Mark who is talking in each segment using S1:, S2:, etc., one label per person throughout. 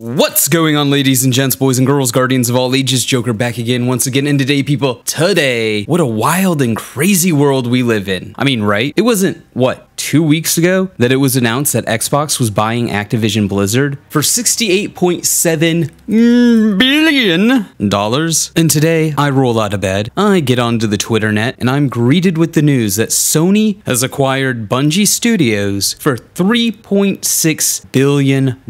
S1: What's going on, ladies and gents, boys and girls, guardians of all ages? Joker back again, once again, and today, people, today, what a wild and crazy world we live in. I mean, right? It wasn't, what, two weeks ago that it was announced that Xbox was buying Activision Blizzard for 68.7 billion. Dollars. And today, I roll out of bed, I get onto the Twitter net, and I'm greeted with the news that Sony has acquired Bungie Studios for $3.6 billion.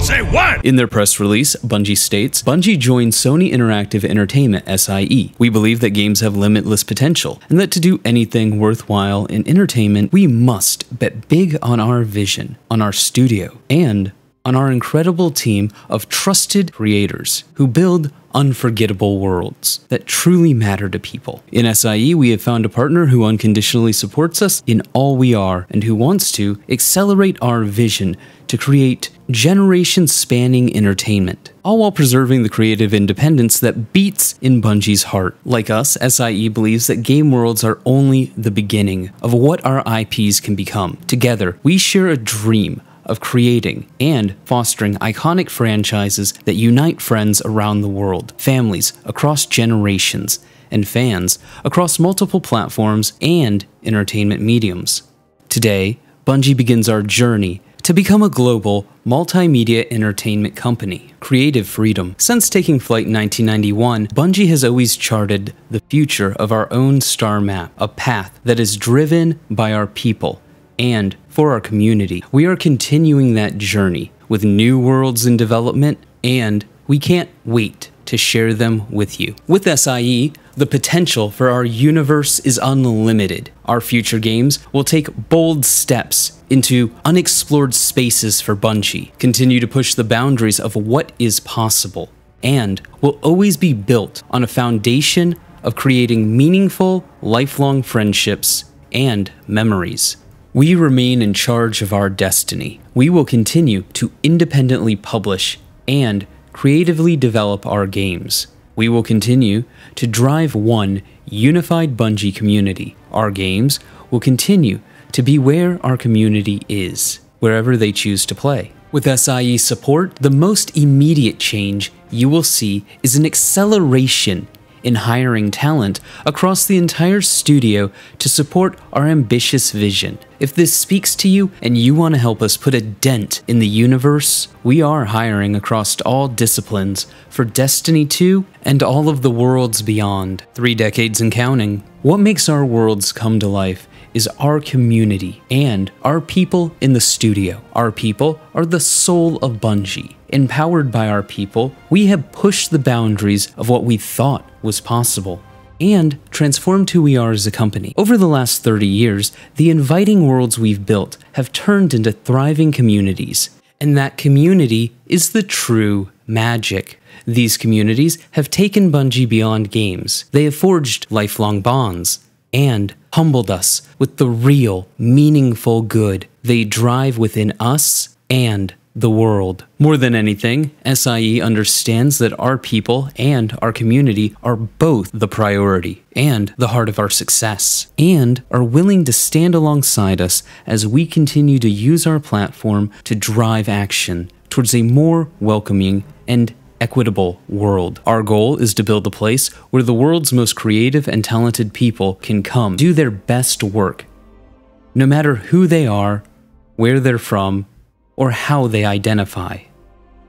S2: Say what?
S1: In their press release, Bungie states Bungie joined Sony Interactive Entertainment SIE. We believe that games have limitless potential, and that to do anything worthwhile in entertainment, we must bet big on our vision, on our studio, and on our incredible team of trusted creators who build unforgettable worlds that truly matter to people. In SIE, we have found a partner who unconditionally supports us in all we are and who wants to accelerate our vision to create generation spanning entertainment, all while preserving the creative independence that beats in Bungie's heart. Like us, SIE believes that game worlds are only the beginning of what our IPs can become. Together, we share a dream of creating and fostering iconic franchises that unite friends around the world, families across generations, and fans across multiple platforms and entertainment mediums. Today, Bungie begins our journey to become a global, multimedia entertainment company. Creative freedom. Since taking flight in 1991, Bungie has always charted the future of our own star map, a path that is driven by our people and for our community. We are continuing that journey with new worlds in development, and we can't wait to share them with you. With SIE, the potential for our universe is unlimited. Our future games will take bold steps into unexplored spaces for Bungie, continue to push the boundaries of what is possible, and will always be built on a foundation of creating meaningful, lifelong friendships and memories. We remain in charge of our destiny. We will continue to independently publish and creatively develop our games. We will continue to drive one unified Bungie community. Our games will continue to be where our community is, wherever they choose to play. With SIE support, the most immediate change you will see is an acceleration in hiring talent across the entire studio to support our ambitious vision. If this speaks to you and you want to help us put a dent in the universe, we are hiring across all disciplines for Destiny 2 and all of the worlds beyond, three decades and counting. What makes our worlds come to life is our community and our people in the studio. Our people are the soul of Bungie. Empowered by our people, we have pushed the boundaries of what we thought was possible and transformed who we are as a company. Over the last 30 years, the inviting worlds we've built have turned into thriving communities, and that community is the true magic. These communities have taken Bungie beyond games. They have forged lifelong bonds and humbled us with the real, meaningful good they drive within us and the world. More than anything, SIE understands that our people and our community are both the priority and the heart of our success, and are willing to stand alongside us as we continue to use our platform to drive action towards a more welcoming and equitable world. Our goal is to build a place where the world's most creative and talented people can come do their best work, no matter who they are, where they're from, or how they identify.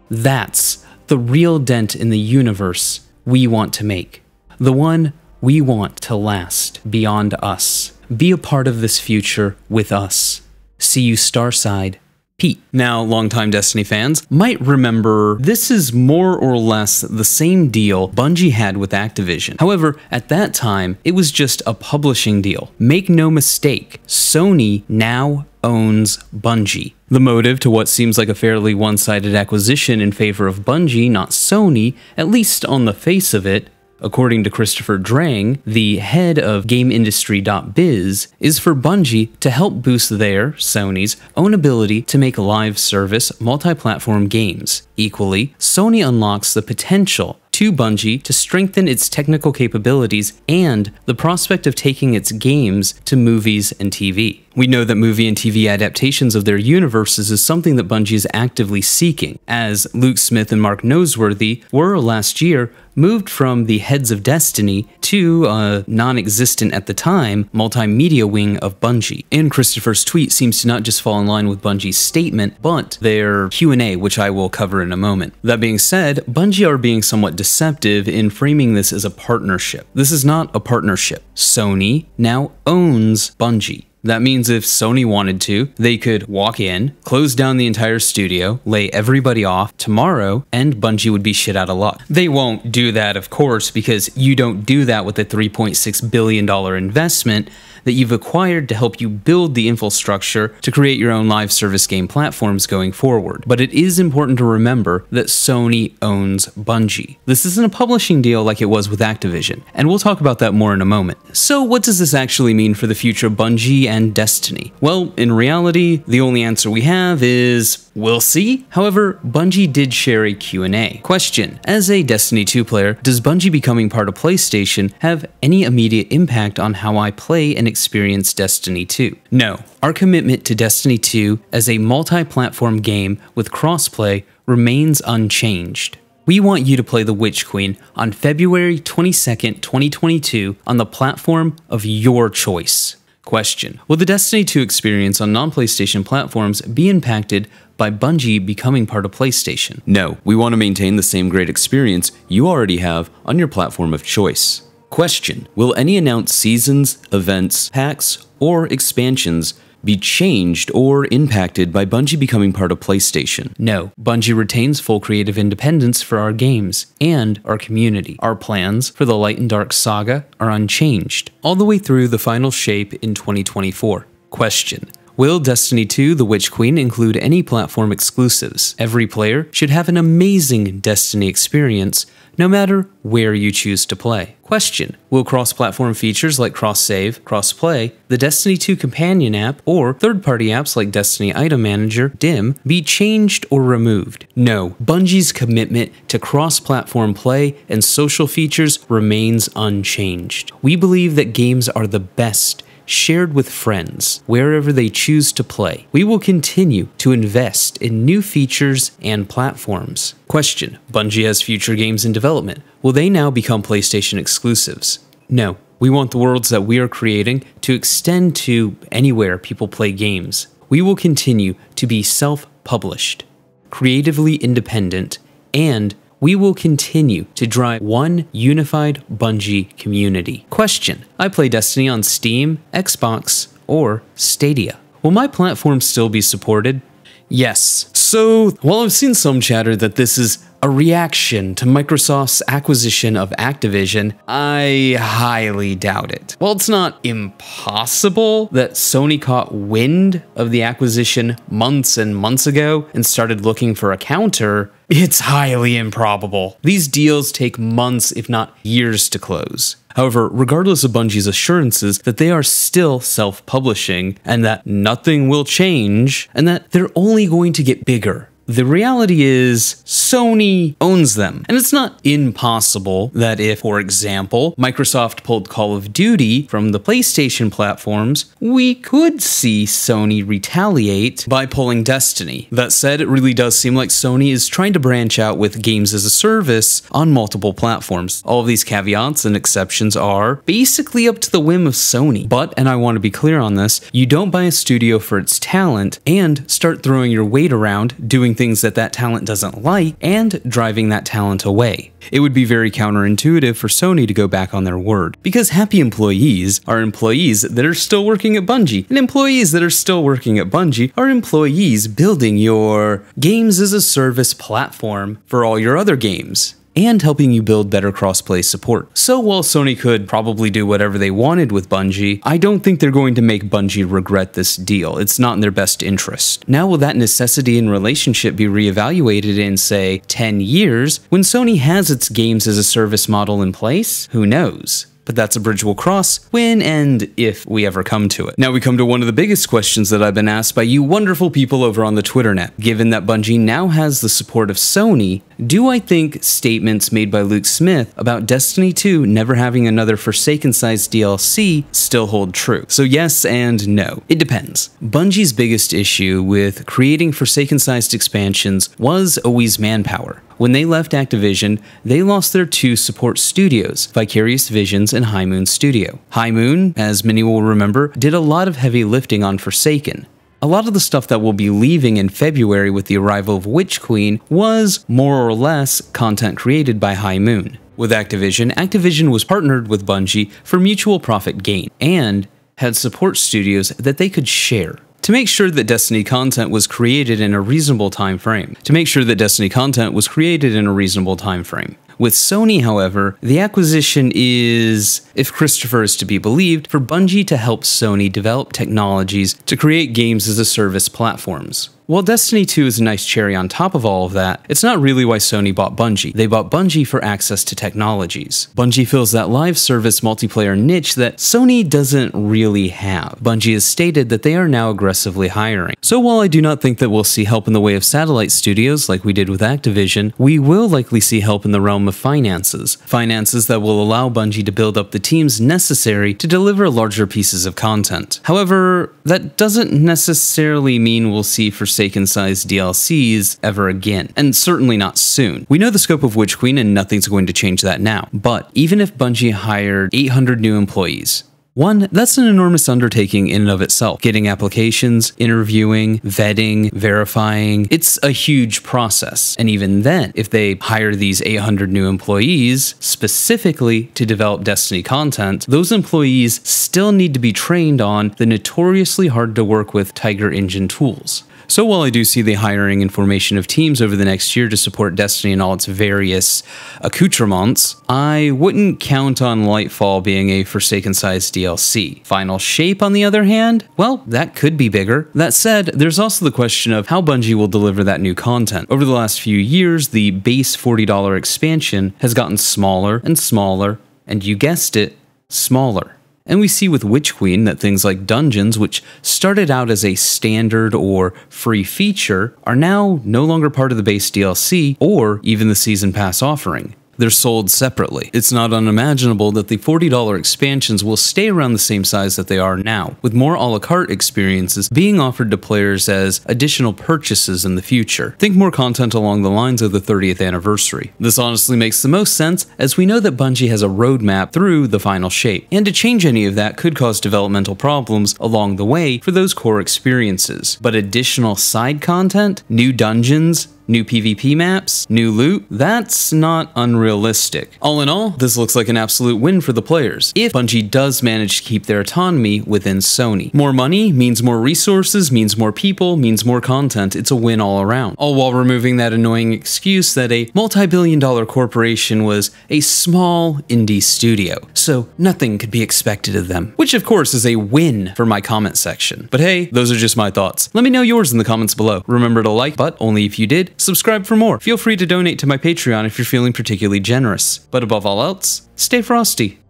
S1: That's the real dent in the universe we want to make. The one we want to last beyond us. Be a part of this future with us. See you Starside Pete. Now, longtime Destiny fans might remember this is more or less the same deal Bungie had with Activision. However, at that time, it was just a publishing deal. Make no mistake, Sony now owns Bungie. The motive to what seems like a fairly one sided acquisition in favor of Bungie, not Sony, at least on the face of it, according to Christopher Dring, the head of GameIndustry.biz, is for Bungie to help boost their, Sony's, own ability to make live service multi platform games. Equally, Sony unlocks the potential to Bungie to strengthen its technical capabilities and the prospect of taking its games to movies and TV. We know that movie and TV adaptations of their universes is something that Bungie is actively seeking, as Luke Smith and Mark Noseworthy were last year moved from the Heads of Destiny to a non-existent at the time multimedia wing of Bungie. And Christopher's tweet seems to not just fall in line with Bungie's statement, but their Q&A, which I will cover in a moment. That being said, Bungie are being somewhat deceptive in framing this as a partnership. This is not a partnership. Sony now owns Bungie. That means if Sony wanted to, they could walk in, close down the entire studio, lay everybody off tomorrow, and Bungie would be shit out of luck. They won't do that, of course, because you don't do that with a $3.6 billion investment that you've acquired to help you build the infrastructure to create your own live service game platforms going forward. But it is important to remember that Sony owns Bungie. This isn't a publishing deal like it was with Activision, and we'll talk about that more in a moment. So what does this actually mean for the future of Bungie and Destiny? Well, in reality, the only answer we have is We'll see. However, Bungie did share a Q&A. Question: As a Destiny 2 player, does Bungie becoming part of PlayStation have any immediate impact on how I play and experience Destiny 2? No. Our commitment to Destiny 2 as a multi-platform game with crossplay remains unchanged. We want you to play The Witch Queen on February 22nd, 2022 on the platform of your choice. Question Will the Destiny 2 experience on non PlayStation platforms be impacted by Bungie becoming part of PlayStation. No, we want to maintain the same great experience you already have on your platform of choice. Question Will any announced seasons, events, packs, or expansions be changed or impacted by Bungie becoming part of PlayStation. No, Bungie retains full creative independence for our games and our community. Our plans for the Light and Dark saga are unchanged, all the way through the final shape in 2024. Question Will Destiny 2 The Witch Queen include any platform exclusives? Every player should have an amazing Destiny experience no matter where you choose to play. Question Will cross platform features like cross save, cross play, the Destiny 2 companion app, or third party apps like Destiny Item Manager, DIM, be changed or removed? No. Bungie's commitment to cross platform play and social features remains unchanged. We believe that games are the best shared with friends wherever they choose to play. We will continue to invest in new features and platforms. Question Bungie has future games in development. Will they now become PlayStation exclusives? No. We want the worlds that we are creating to extend to anywhere people play games. We will continue to be self published, creatively independent, and we will continue to drive one unified Bungie community. Question I play Destiny on Steam, Xbox, or Stadia. Will my platform still be supported? Yes. So, while I've seen some chatter that this is a reaction to Microsoft's acquisition of Activision, I highly doubt it. While it's not impossible that Sony caught wind of the acquisition months and months ago and started looking for a counter, it's highly improbable. These deals take months, if not years, to close. However, regardless of Bungie's assurances that they are still self publishing and that nothing will change and that they're only going to get bigger the reality is Sony owns them. And it's not impossible that if, for example, Microsoft pulled Call of Duty from the PlayStation platforms, we could see Sony retaliate by pulling Destiny. That said, it really does seem like Sony is trying to branch out with games as a service on multiple platforms. All of these caveats and exceptions are basically up to the whim of Sony. But, and I want to be clear on this, you don't buy a studio for its talent and start throwing your weight around doing things that that talent doesn't like and driving that talent away. It would be very counterintuitive for Sony to go back on their word, because happy employees are employees that are still working at Bungie, and employees that are still working at Bungie are employees building your games as a service platform for all your other games and helping you build better crossplay support. So while Sony could probably do whatever they wanted with Bungie, I don't think they're going to make Bungie regret this deal. It's not in their best interest. Now will that necessity and relationship be reevaluated in, say, 10 years when Sony has its games as a service model in place? Who knows? but that's a bridge we'll cross when and if we ever come to it. Now we come to one of the biggest questions that I've been asked by you wonderful people over on the Twitter net. Given that Bungie now has the support of Sony, do I think statements made by Luke Smith about Destiny 2 never having another Forsaken sized DLC still hold true? So, yes and no. It depends. Bungie's biggest issue with creating Forsaken sized expansions was always manpower. When they left Activision, they lost their two support studios, Vicarious Visions and High Moon Studio. High Moon, as many will remember, did a lot of heavy lifting on Forsaken. A lot of the stuff that will be leaving in February with the arrival of Witch Queen was, more or less, content created by High Moon. With Activision, Activision was partnered with Bungie for mutual profit gain and had support studios that they could share to make sure that Destiny content was created in a reasonable time frame. To make sure that Destiny content was created in a reasonable time frame. With Sony, however, the acquisition is, if Christopher is to be believed, for Bungie to help Sony develop technologies to create games as a service platforms. While Destiny 2 is a nice cherry on top of all of that, it's not really why Sony bought Bungie. They bought Bungie for access to technologies. Bungie fills that live service multiplayer niche that Sony doesn't really have. Bungie has stated that they are now aggressively hiring. So while I do not think that we'll see help in the way of satellite studios like we did with Activision, we will likely see help in the realm of finances. Finances that will allow Bungie to build up the teams necessary to deliver larger pieces of content. However, that doesn't necessarily mean we'll see for Forsaken sized DLCs ever again, and certainly not soon. We know the scope of Witch Queen and nothing's going to change that now. But even if Bungie hired 800 new employees, one, that's an enormous undertaking in and of itself. Getting applications, interviewing, vetting, verifying, it's a huge process. And even then, if they hire these 800 new employees specifically to develop Destiny content, those employees still need to be trained on the notoriously hard to work with Tiger Engine tools. So while I do see the hiring and formation of teams over the next year to support Destiny and all its various accoutrements, I wouldn't count on Lightfall being a Forsaken sized DLC. Final Shape, on the other hand, well, that could be bigger. That said, there's also the question of how Bungie will deliver that new content. Over the last few years, the base $40 expansion has gotten smaller and smaller, and you guessed it, smaller. And we see with Witch Queen that things like dungeons, which started out as a standard or free feature, are now no longer part of the base DLC or even the Season Pass offering they're sold separately. It's not unimaginable that the $40 expansions will stay around the same size that they are now, with more a la carte experiences being offered to players as additional purchases in the future. Think more content along the lines of the 30th anniversary. This honestly makes the most sense, as we know that Bungie has a roadmap through the final shape, and to change any of that could cause developmental problems along the way for those core experiences. But additional side content, new dungeons, new PvP maps, new loot, that's not unrealistic. All in all, this looks like an absolute win for the players, if Bungie does manage to keep their autonomy within Sony. More money means more resources, means more people, means more content, it's a win all around. All while removing that annoying excuse that a multi-billion dollar corporation was a small indie studio, so nothing could be expected of them. Which of course is a win for my comment section. But hey, those are just my thoughts. Let me know yours in the comments below. Remember to like, but only if you did, subscribe for more. Feel free to donate to my Patreon if you're feeling particularly generous. But above all else, stay frosty.